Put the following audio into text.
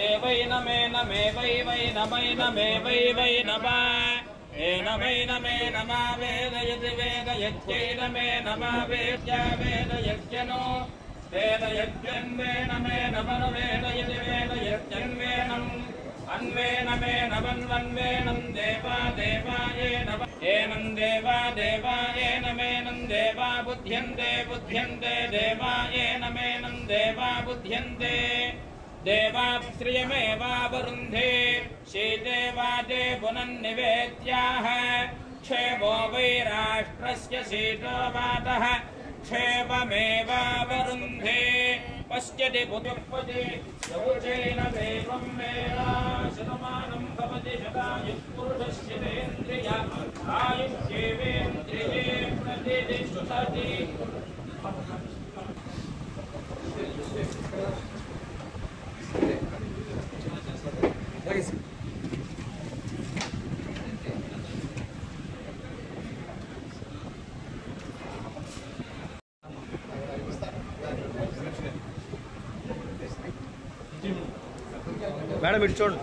नमे नमे वै वै नमै नमे वै वै नमा। एनमै नमे नमा वेदयति वेदयज्ञै नमे नमा वेद्या वेदयज्ञनो वेदयज्ञन्वे नमे नमनु वेदयति वेदयज्ञन्वेनम् अन्वेन मे देवा देवाये नव एनं देवा देवायेन मेनं देवा बुध्यन्ते बुध्यन्ते। देवायेन मेनं देवा बुध्यन्ते। देवाश्रियमेवावरुन्धे शीते वाते पुनन्निवेद्याः क्षेमो वै राष्ट्रस्य शीतो वातः क्षेममेवावरुन्धे। पश्यति बुद्युपति शौचेन देवं वेदा शतमानं भवति शतायुः पुरुषस्येन्द्रिय आयुष्येवेन्द्रिये प्रतिष्ठति మేడం ఇటు చూడండి